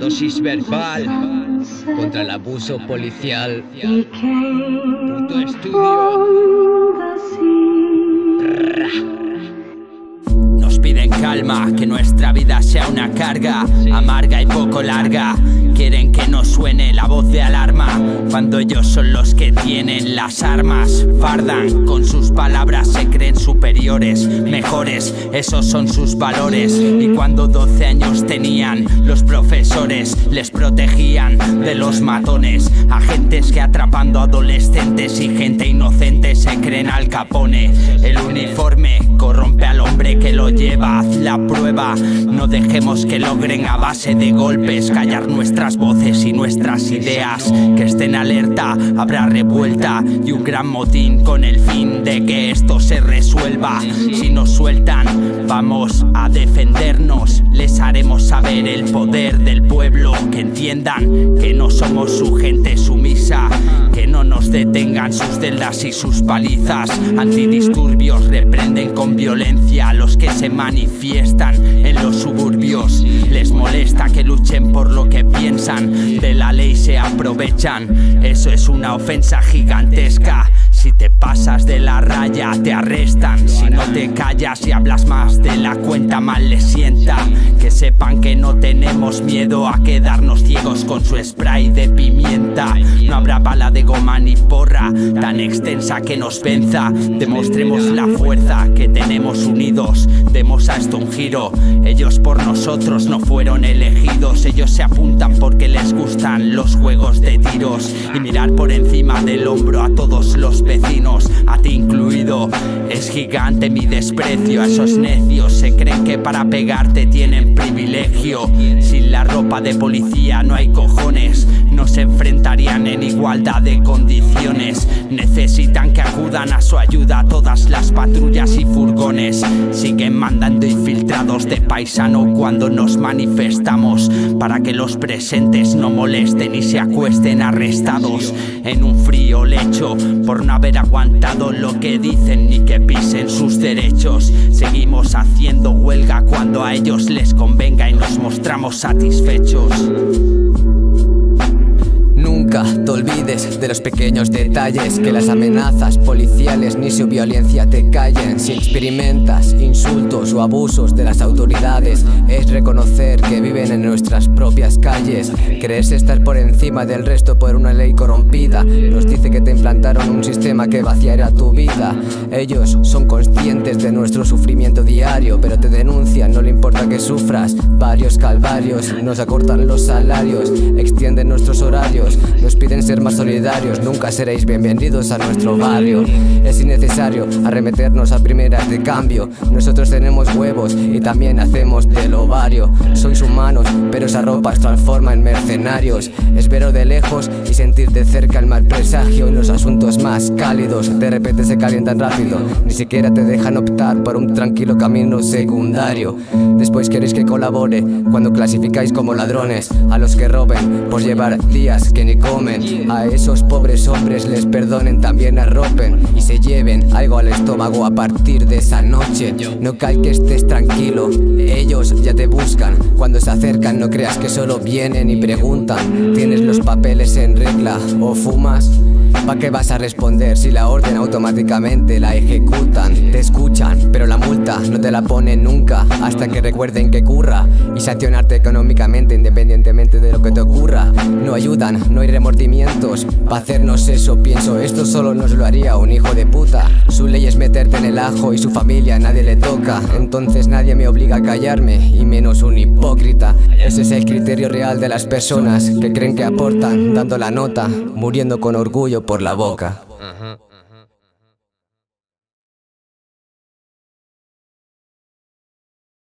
Dosis verbal contra el abuso policial. Puto estudio. Nos piden calma, que nuestra vida sea una carga, amarga y poco larga. Quieren que no suene la voz de alarma, cuando ellos son los que tienen las armas. Fardan con sus palabras, se creen superiores, mejores, esos son sus valores. Y cuando 12 años tenían, los profesores les protegían de los matones. Agentes que atrapando adolescentes y gente inocente se creen al capone. El uniforme corrompe al hombre que lo lleva, haz la prueba. No dejemos que logren a base de golpes callar nuestras voces y nuestras ideas. Que estén alerta, habrá revuelta y un gran motín con el fin de que esto se resuelva. Si nos sueltan, vamos a defendernos. Les haremos saber el poder del pueblo. Que entiendan que no somos su gente sumisa. Que no detengan sus celdas y sus palizas. Antidisturbios reprenden con violencia a los que se manifiestan en los suburbios. Les molesta que luchen por lo que piensan. De la ley se aprovechan. Eso es una ofensa gigantesca. Si te pasas de la raya te arrestan. Si no te callas y hablas más de la cuenta mal les sienta Que sepan que no tenemos miedo a quedarnos ciegos con su spray de pimienta. No habrá bala de goma ni porra tan extensa que nos venza. Demostremos la fuerza que tenemos unidos. Demos a esto un giro. Ellos por nosotros no fueron elegidos. Ellos se apuntan porque les gustan juegos de tiros Y mirar por encima del hombro a todos los vecinos, a ti incluido. Es gigante mi desprecio a esos necios. Se creen que para pegarte tienen privilegio. Sin la ropa de policía no hay cojones. No se enfrentarían en igualdad de condiciones. Necesitan que acudan a su ayuda todas las patrullas y furgones. Siguen mandando infiltrados de paisano cuando nos manifestamos. Para que los presentes no molesten y se acuesten arrestados en un frío lecho por no haber aguantado lo que dicen ni que pisen sus derechos. Seguimos haciendo huelga cuando a ellos les convenga y nos mostramos satisfechos. Te olvides de los pequeños detalles Que las amenazas policiales ni su violencia te callen. Si experimentas insultos o abusos de las autoridades Es reconocer que viven en nuestras propias calles. Creerse estar por encima del resto por una ley corrompida. Nos dice que te implantaron un sistema que vaciará tu vida. Ellos son conscientes de nuestro sufrimiento diario Pero te denuncian, no le importa que sufras. Varios calvarios, nos acortan los salarios Extienden nuestros horarios piden ser más solidarios, nunca seréis bienvenidos a nuestro barrio. Es innecesario arremeternos a primeras de cambio. Nosotros tenemos huevos y también hacemos del ovario. Sois humanos, pero esa ropa os transforma en mercenarios. Espero de lejos y sentir de cerca el mal presagio en los asuntos más cálidos. De repente se calientan rápido, ni siquiera te dejan optar por un tranquilo camino secundario. Después queréis que colabore cuando clasificáis como ladrones a los que roben por llevar días que ni comen. A esos pobres hombres les perdonen, también arropen y se lleven algo al estómago a partir de esa noche. No cae que estés tranquilo, ellos ya te buscan. Cuando se acercan, no creas que solo vienen y preguntan: ¿Tienes los papeles en regla o fumas? ¿Pa' qué vas a responder si la orden automáticamente la ejecutan? No te la ponen nunca hasta que recuerden que curra y sancionarte económicamente independientemente de lo que te ocurra. No ayudan, no hay remordimientos. Pa' hacernos eso, pienso, esto solo nos lo haría un hijo de puta. Su ley es meterte en el ajo y su familia nadie le toca. Entonces nadie me obliga a callarme, y menos un hipócrita. Ese es el criterio real de las personas que creen que aportan, dando la nota, muriendo con orgullo por la boca.